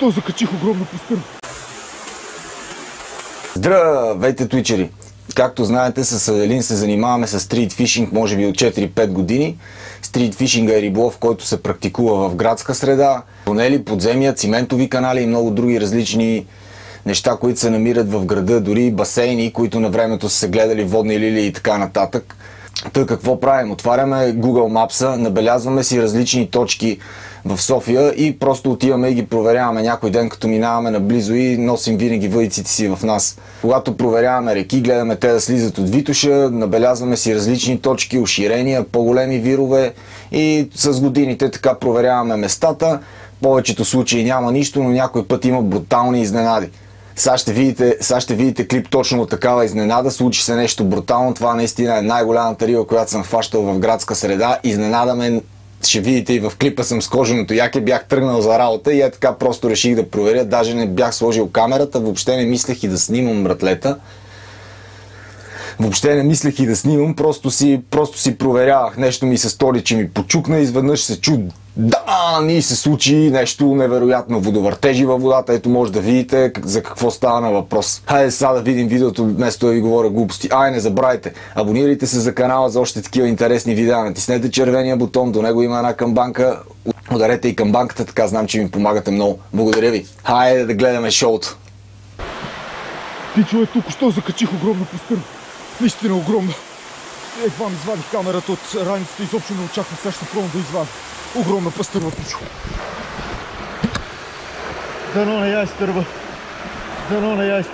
Току-що закачих огромна пустина. Здравейте, твичери! Както знаете, с Аделин се занимаваме с стрит фишинг, може би от 4-5 години. Стрит фишинга е риболов, който се практикува в градска среда. Тунели, подземия, циментови канали и много други различни неща, които се намират в града, дори басейни, които на времето са се гледали водни лилии и така нататък. Та какво правим? Отваряме Google Maps, набелязваме си различни точки в София и просто отиваме и ги проверяваме някой ден, като минаваме наблизо и носим винаги въйците си в нас. Когато проверяваме реки, гледаме те да слизат от Витуша, набелязваме си различни точки, уширения, по-големи вирове и с годините така проверяваме местата. В повечето случаи няма нищо, но някой път има брутални изненади. Сега ще, видите, сега ще видите клип точно от такава изненада. Случи се нещо брутално. Това наистина е най-голямата риба, която съм хващал в градска среда. Изненада ме ще видите и в клипа съм с коженото яке, бях тръгнал за работа и е така просто реших да проверя. Даже не бях сложил камерата, въобще не мислех и да снимам братлета. Въобще не мислех и да снимам, просто си, просто си проверявах. Нещо ми се стори, че ми почукна, изведнъж се чу да, ни се случи нещо невероятно. Водовъртежи във водата. Ето може да видите за какво става на въпрос. Хайде сега да видим видеото, вместо да ви говоря глупости. Ай, не забравяйте, абонирайте се за канала за още такива интересни видеа. Натиснете червения бутон, до него има една камбанка. Ударете и камбанката, така знам, че ми помагате много. Благодаря ви. Хайде да гледаме шоуто. Пичове, току-що закачих огромна пустина. Наистина огромна. Едва ми извадих камерата от раницата, изобщо не очаквах, сега ще пробвам да извадя. Огромна пастърва пичо. Дано не я. Дано не я.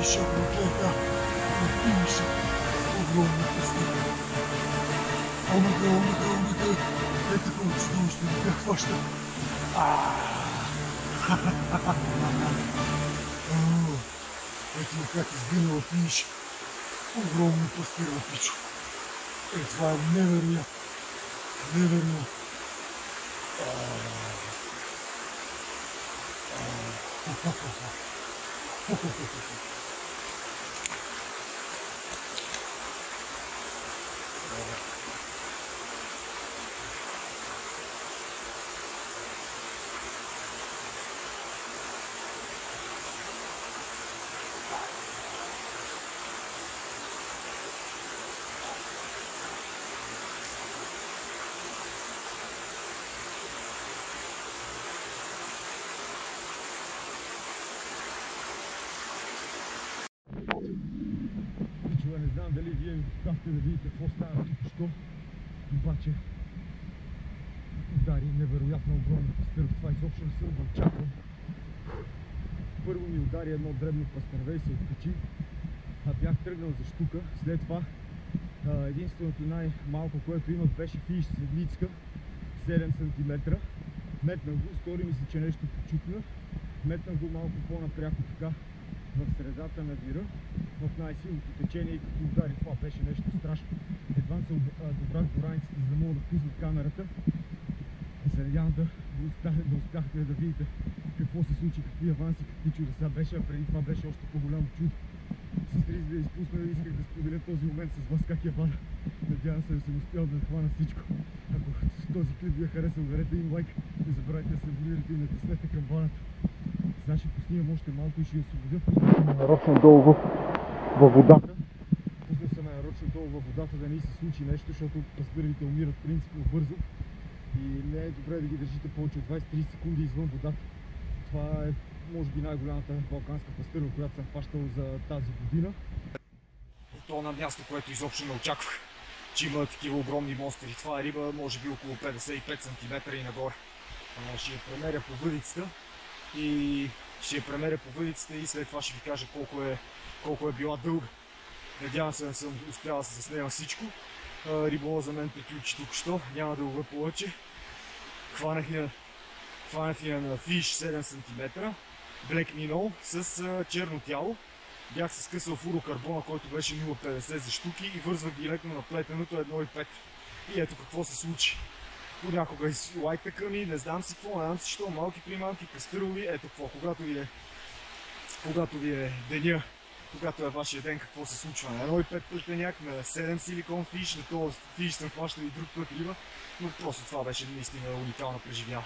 Миша Бутека напился огромной пустоты. Алмака, алмака, алмака, это такое чудовищно, как ваш там. Этим как издымил пищ, огромный пустырь пищу. It's like never yet, never yet. Uh, uh, знам дали вие успяхте да видите какво става що. Обаче удари невероятно огромен пастър. Това изобщо не съм го очаквал. Първо ми удари едно дребно пастърве и се откачи. А бях тръгнал за штука. След това единственото най-малко, което имах беше фиш седмицка 7 см. Метнах го, стори ми се, че нещо почукна. Метнах го малко по-напряко така в средата на вира, в най-силното течение и като удари това беше нещо страшно. Едва се добрах до раниците, за да мога да пусна камерата. И се надявам да, да, успя- да успяхте да видите какво се случи, какви аванси, какви чудеса беше, а преди това беше още по-голямо чудо. С риск да изпусна, исках да споделя този момент с вас как я вада. Надявам се да съм успял да хвана всичко. Ако този клип ви е харесал, ударете им лайк. Не забравяйте да се абонирате и натиснете камбаната. Сега ще поснимам още малко и ще я освободя. Пуснал съм я нарочно долу във водата. Пуснал съм я нарочно долу във водата да не се случи нещо, защото пастърите умират принципно бързо. И не е добре да ги държите повече от 20-30 секунди извън водата. Това е, може би, най-голямата балканска пастърва, която съм хващал за тази година. И то на място, което изобщо не очаквах, че има такива огромни монстри. Това е риба, може би около 55 см и нагоре. Ще я премеря по въдицата и ще я премеря по въдицата и след това ще ви кажа колко е, колко е била дълга. Надявам се да съм успял да се заснема всичко. А, Рибола за мен приключи тук що, няма да ловя повече. Хванах я, хванах я на фиш 7 см, Black Minnow с черно тяло. Бях се скъсал фурокарбона, който беше 0,50 за штуки и вързвах директно на плетеното 1,5. И ето какво се случи. Понякога из лайкака ми, не знам си какво, не знам си що, малки приманки, кастърови, ето какво, когато ви е, когато ви е деня, когато е вашия ден, какво се случва. На 1,5 плетеняк, на 7 силикон фиш, на този фиш съм хващал и друг път риба, но просто това беше наистина уникална преживява.